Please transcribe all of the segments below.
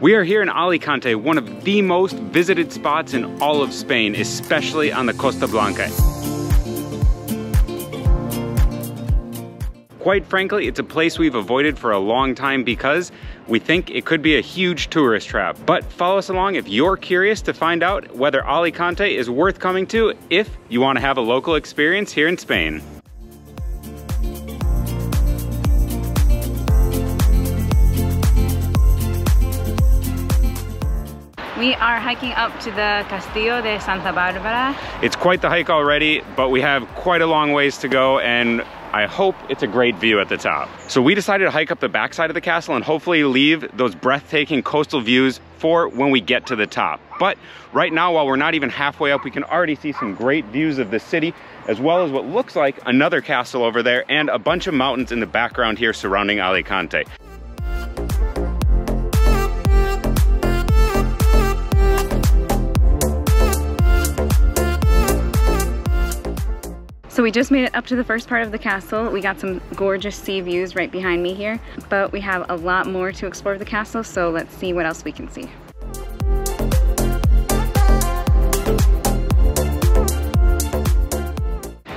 We are here in Alicante, one of the most visited spots in all of Spain, especially on the Costa Blanca. Quite frankly, it's a place we've avoided for a long time because we think it could be a huge tourist trap. But follow us along if you're curious to find out whether Alicante is worth coming to if you want to have a local experience here in Spain. We are hiking up to the Castillo de Santa Barbara. It's quite the hike already, but we have quite a long ways to go and I hope it's a great view at the top. So we decided to hike up the backside of the castle and hopefully leave those breathtaking coastal views for when we get to the top. But right now, while we're not even halfway up, we can already see some great views of the city, as well as what looks like another castle over there and a bunch of mountains in the background here surrounding Alicante. So we just made it up to the first part of the castle. We got some gorgeous sea views right behind me here, but we have a lot more to explore the castle, so let's see what else we can see.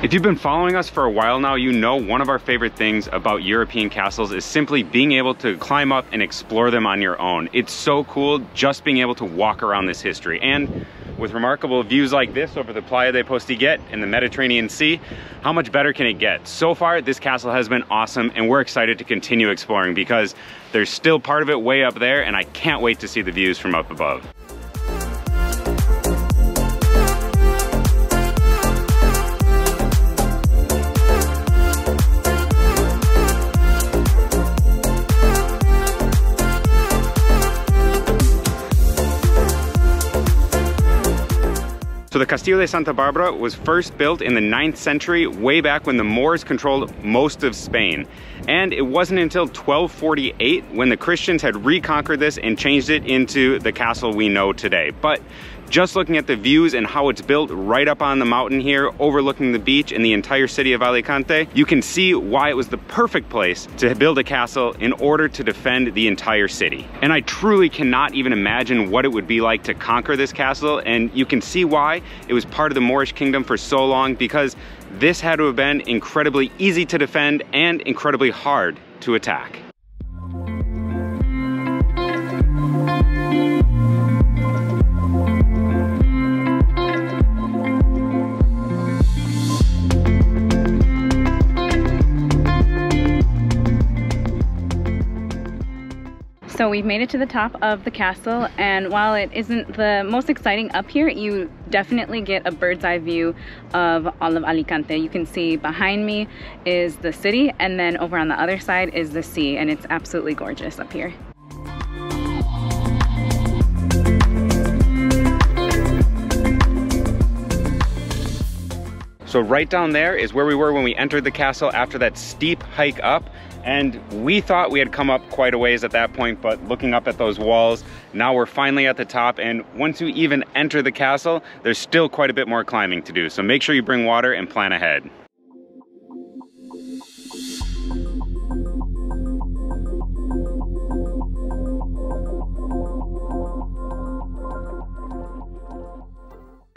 If you've been following us for a while now, you know one of our favorite things about European castles is simply being able to climb up and explore them on your own. It's so cool just being able to walk around this history. And with remarkable views like this over the Playa de Postiguet in the Mediterranean Sea, how much better can it get? So far, this castle has been awesome and we're excited to continue exploring because there's still part of it way up there and I can't wait to see the views from up above. The Castillo de Santa Barbara was first built in the 9th century, way back when the Moors controlled most of Spain. And it wasn't until 1248 when the Christians had reconquered this and changed it into the castle we know today. But just looking at the views and how it's built right up on the mountain here, overlooking the beach and the entire city of Alicante, you can see why it was the perfect place to build a castle in order to defend the entire city. And I truly cannot even imagine what it would be like to conquer this castle, and you can see why it was part of the Moorish kingdom for so long, because this had to have been incredibly easy to defend and incredibly hard to attack. So we've made it to the top of the castle and while it isn't the most exciting up here, you definitely get a bird's eye view of all of Alicante. You can see behind me is the city and then over on the other side is the sea and it's absolutely gorgeous up here. So right down there is where we were when we entered the castle after that steep hike up. And we thought we had come up quite a ways at that point, but looking up at those walls, now we're finally at the top. And once you even enter the castle, there's still quite a bit more climbing to do. So make sure you bring water and plan ahead.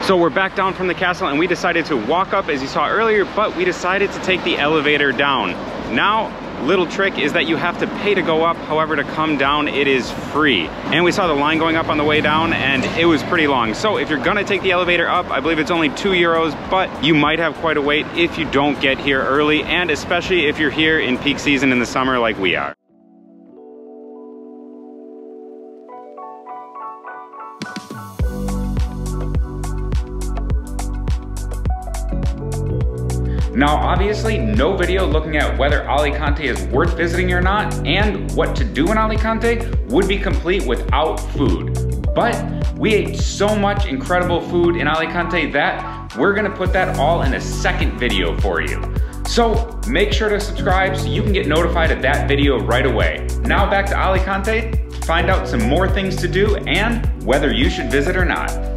So we're back down from the castle and we decided to walk up as you saw earlier, but we decided to take the elevator down. Now, little trick is that you have to pay to go up, however to come down it is free. And we saw the line going up on the way down and it was pretty long. So if you're gonna take the elevator up, I believe it's only two euros, but you might have quite a wait if you don't get here early and especially if you're here in peak season in the summer like we are. Now, obviously, no video looking at whether Alicante is worth visiting or not and what to do in Alicante would be complete without food. But we ate so much incredible food in Alicante that we're gonna put that all in a second video for you. So make sure to subscribe so you can get notified of that video right away. Now back to Alicante, find out some more things to do and whether you should visit or not.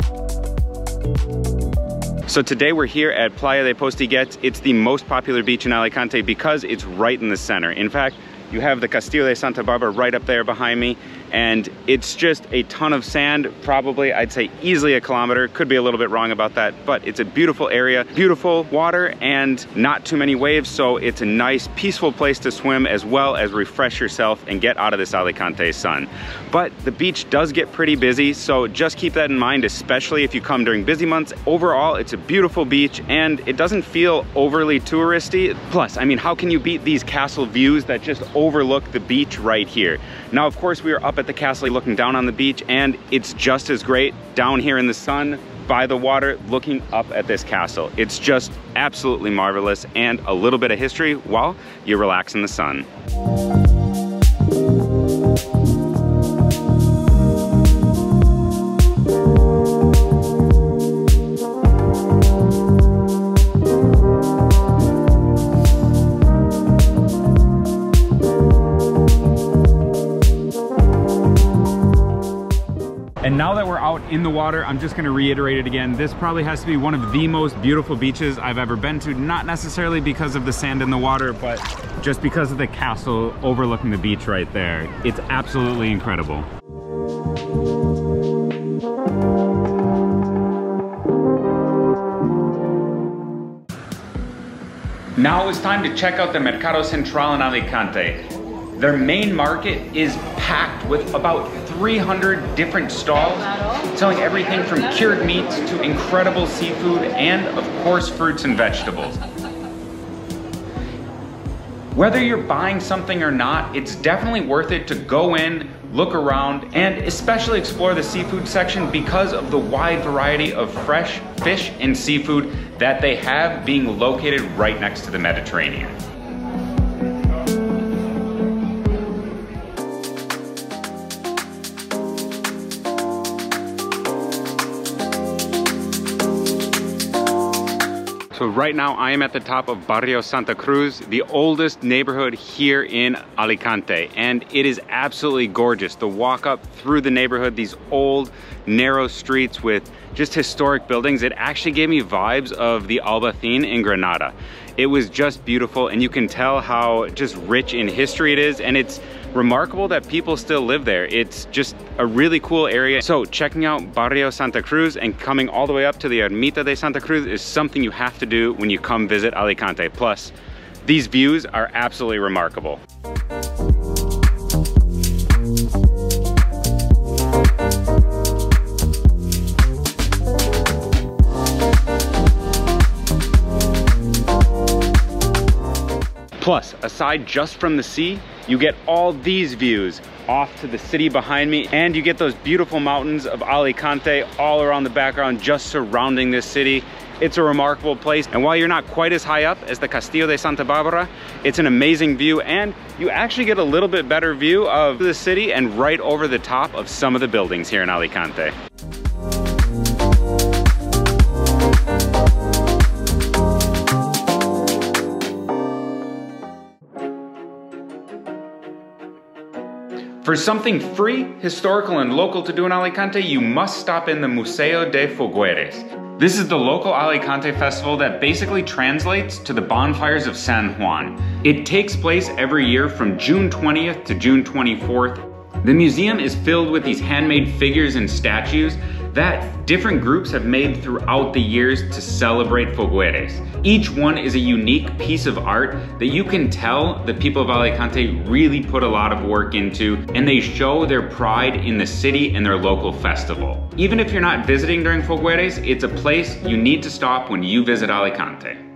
So today we're here at Playa de Postiguet. It's the most popular beach in Alicante because it's right in the center. In fact, you have the Castillo de Santa Barbara right up there behind me. And it's just a ton of sand, probably I'd say easily a kilometer, could be a little bit wrong about that, but it's a beautiful area, beautiful water and not too many waves, so it's a nice peaceful place to swim as well as refresh yourself and get out of this Alicante sun. But the beach does get pretty busy, so just keep that in mind, especially if you come during busy months. Overall, it's a beautiful beach and it doesn't feel overly touristy. Plus, I mean, how can you beat these castle views that just overlook the beach right here? Now, of course, we are up at the castle looking down on the beach and it's just as great down here in the sun by the water looking up at this castle. It's just absolutely marvelous and a little bit of history while you relax in the sun. Now that we're out in the water, I'm just gonna reiterate it again. This probably has to be one of the most beautiful beaches I've ever been to, not necessarily because of the sand in the water, but just because of the castle overlooking the beach right there. It's absolutely incredible. Now it's time to check out the Mercado Central in Alicante. Their main market is packed with about 300 different stalls selling everything from cured meats to incredible seafood and of course fruits and vegetables. Whether you're buying something or not, it's definitely worth it to go in, look around, and especially explore the seafood section because of the wide variety of fresh fish and seafood that they have being located right next to the Mediterranean. Right now I am at the top of Barrio Santa Cruz, the oldest neighborhood here in Alicante. And it is absolutely gorgeous. The walk up through the neighborhood, these old narrow streets with just historic buildings. It actually gave me vibes of the Albaicín in Granada. It was just beautiful and you can tell how just rich in history it is and it's remarkable that people still live there. It's just a really cool area. So checking out Barrio Santa Cruz and coming all the way up to the Ermita de Santa Cruz is something you have to do when you come visit Alicante. Plus, these views are absolutely remarkable. Plus, aside just from the sea, you get all these views off to the city behind me and you get those beautiful mountains of Alicante all around the background just surrounding this city. It's a remarkable place and while you're not quite as high up as the Castillo de Santa Barbara, it's an amazing view and you actually get a little bit better view of the city and right over the top of some of the buildings here in Alicante. For something free, historical, and local to do in Alicante, you must stop in the Museo de Fogueres. This is the local Alicante festival that basically translates to the bonfires of San Juan. It takes place every year from June 20th to June 24th. The museum is filled with these handmade figures and statues that different groups have made throughout the years to celebrate Fogueres. Each one is a unique piece of art that you can tell the people of Alicante really put a lot of work into and they show their pride in the city and their local festival. Even if you're not visiting during Fogueres, it's a place you need to stop when you visit Alicante.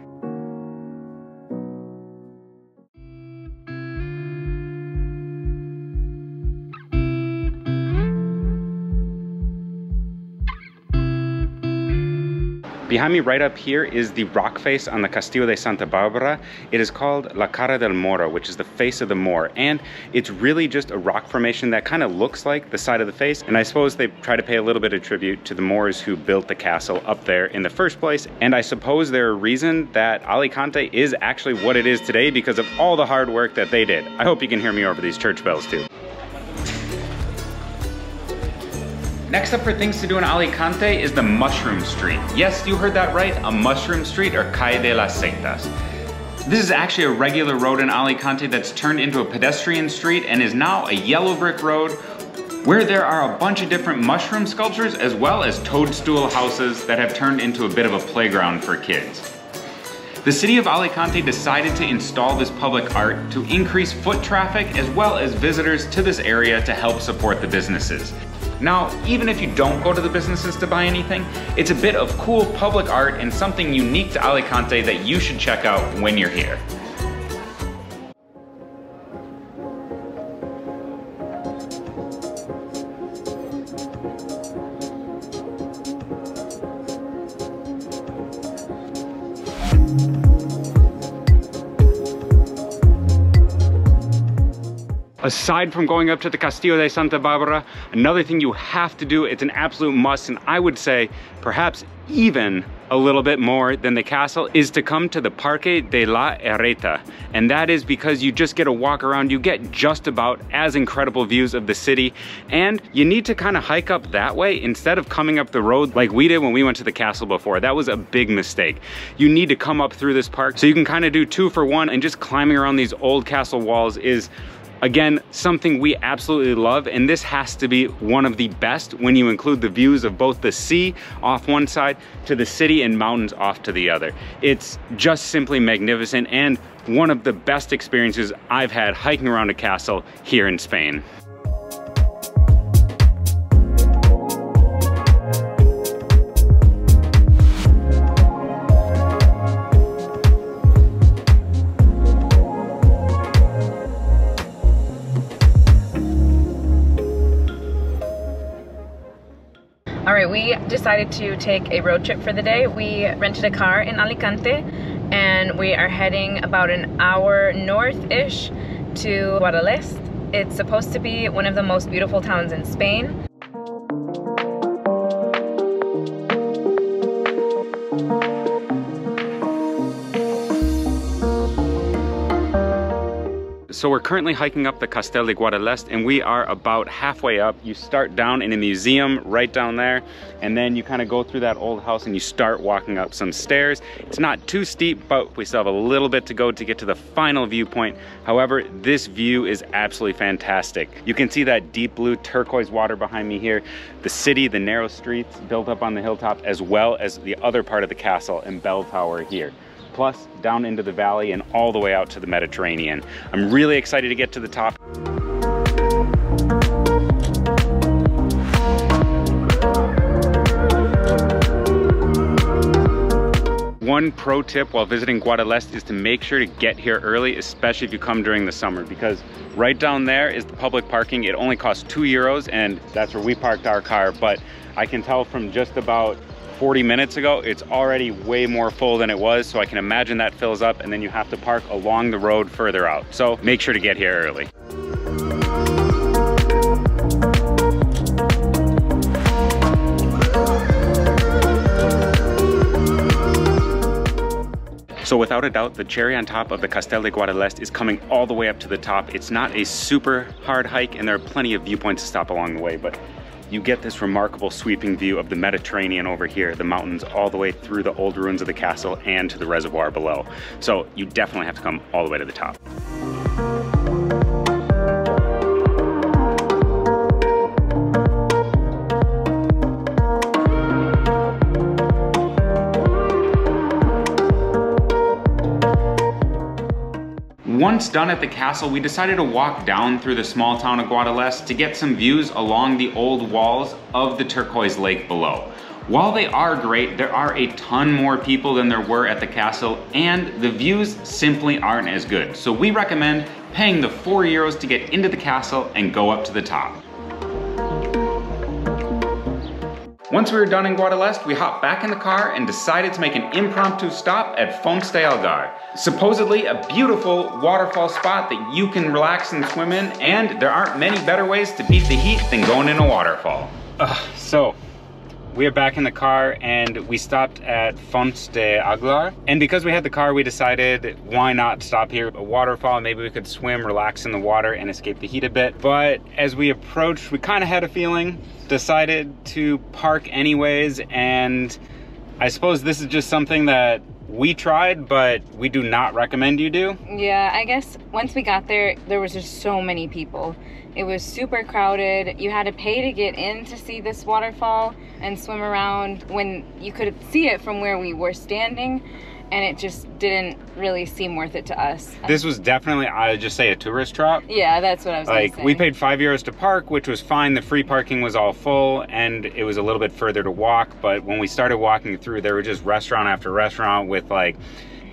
Behind me right up here is the rock face on the Castillo de Santa Barbara. It is called La Cara del Moro, which is the face of the Moor. And it's really just a rock formation that kind of looks like the side of the face. And I suppose they try to pay a little bit of tribute to the Moors who built the castle up there in the first place. And I suppose they're a reason that Alicante is actually what it is today because of all the hard work that they did. I hope you can hear me over these church bells too. Next up for things to do in Alicante is the Mushroom Street. Yes, you heard that right, a Mushroom Street or Calle de las Setas. This is actually a regular road in Alicante that's turned into a pedestrian street and is now a yellow brick road where there are a bunch of different mushroom sculptures as well as toadstool houses that have turned into a bit of a playground for kids. The city of Alicante decided to install this public art to increase foot traffic as well as visitors to this area to help support the businesses. Now, even if you don't go to the businesses to buy anything, it's a bit of cool public art and something unique to Alicante that you should check out when you're here. Aside from going up to the Castillo de Santa Barbara, another thing you have to do, it's an absolute must, and I would say perhaps even a little bit more than the castle is to come to the Parque de la Ereta. And that is because you just get a walk around, you get just about as incredible views of the city. And you need to kind of hike up that way instead of coming up the road like we did when we went to the castle before. That was a big mistake. You need to come up through this park so you can kind of do two for one and just climbing around these old castle walls is Again, something we absolutely love, and this has to be one of the best when you include the views of both the sea off one side to the city and mountains off to the other. It's just simply magnificent and one of the best experiences I've had hiking around a castle here in Spain. We decided to take a road trip for the day. We rented a car in Alicante and we are heading about an hour north-ish to Guadalest. It's supposed to be one of the most beautiful towns in Spain. So we're currently hiking up the Castell de Guadalest and we are about halfway up. You start down in a museum right down there and then you kind of go through that old house and you start walking up some stairs. It's not too steep, but we still have a little bit to go to get to the final viewpoint. However, this view is absolutely fantastic. You can see that deep blue turquoise water behind me here, the city, the narrow streets built up on the hilltop, as well as the other part of the castle and bell tower here plus down into the valley and all the way out to the Mediterranean. I'm really excited to get to the top. One pro tip while visiting Guadalest is to make sure to get here early, especially if you come during the summer, because right down there is the public parking. It only costs two euros, and that's where we parked our car. But I can tell from just about 40 minutes ago, it's already way more full than it was. So I can imagine that fills up and then you have to park along the road further out. So make sure to get here early. So without a doubt, the cherry on top of the Castell de Guadalest is coming all the way up to the top. It's not a super hard hike and there are plenty of viewpoints to stop along the way, but you get this remarkable sweeping view of the Mediterranean over here, the mountains all the way through the old ruins of the castle and to the reservoir below. So you definitely have to come all the way to the top. Once done at the castle, we decided to walk down through the small town of Guadalest to get some views along the old walls of the turquoise lake below. While they are great, there are a ton more people than there were at the castle and the views simply aren't as good. So we recommend paying the four euros to get into the castle and go up to the top. Once we were done in Guadalest, we hopped back in the car and decided to make an impromptu stop at Fonts de Algar. Supposedly a beautiful waterfall spot that you can relax and swim in, and there aren't many better ways to beat the heat than going in a waterfall. Uh, so, we are back in the car and we stopped at Fonts de Algar. And because we had the car, we decided why not stop here? A waterfall, maybe we could swim, relax in the water and escape the heat a bit. But as we approached, we kind of had a feeling, decided to park anyways. And I suppose this is just something that we tried, but we do not recommend you do. Yeah, I guess once we got there, there was just so many people. It was super crowded. You had to pay to get in to see this waterfall and swim around when you could see it from where we were standing and it just didn't really seem worth it to us. This was definitely, I would just say, a tourist trap. Yeah, that's what I was like. We paid five euros to park, which was fine. The free parking was all full, and it was a little bit further to walk. But when we started walking through, there were just restaurant after restaurant with like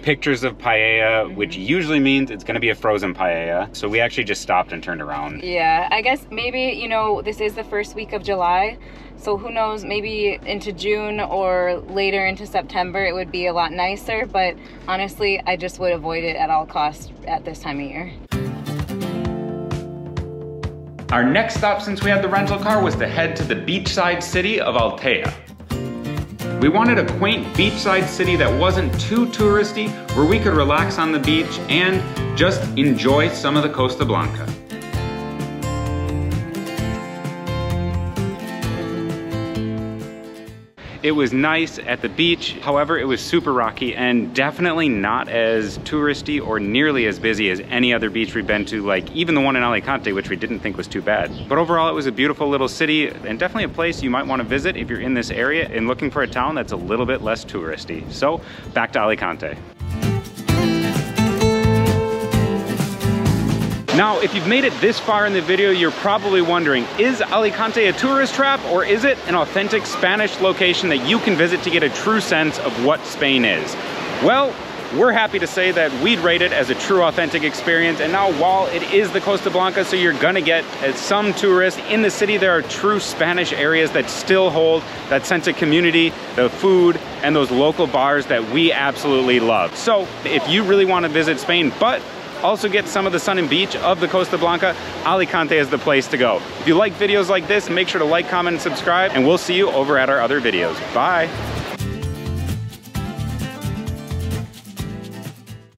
pictures of paella, mm-hmm. which usually means it's going to be a frozen paella. So we actually just stopped and turned around. Yeah, I guess maybe, you know, this is the first week of July. So who knows, maybe into June or later into September, it would be a lot nicer. But honestly, I just would avoid it at all costs at this time of year. Our next stop since we had the rental car was to head to the beachside city of Altea. We wanted a quaint beachside city that wasn't too touristy, where we could relax on the beach and just enjoy some of the Costa Blanca. It was nice at the beach. However, it was super rocky and definitely not as touristy or nearly as busy as any other beach we've been to, like even the one in Alicante, which we didn't think was too bad. But overall, it was a beautiful little city and definitely a place you might want to visit if you're in this area and looking for a town that's a little bit less touristy. So back to Alicante. Now, if you've made it this far in the video, you're probably wondering, is Alicante a tourist trap or is it an authentic Spanish location that you can visit to get a true sense of what Spain is? Well, we're happy to say that we'd rate it as a true authentic experience and now while it is the Costa Blanca so you're gonna get uh, some tourists in the city there are true Spanish areas that still hold that sense of community the food and those local bars that we absolutely love so if you really want to visit Spain but also get some of the sun and beach of the Costa Blanca, Alicante is the place to go. If you like videos like this, make sure to like, comment, and subscribe, and we'll see you over at our other videos. Bye.